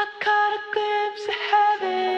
I caught a glimpse of heaven.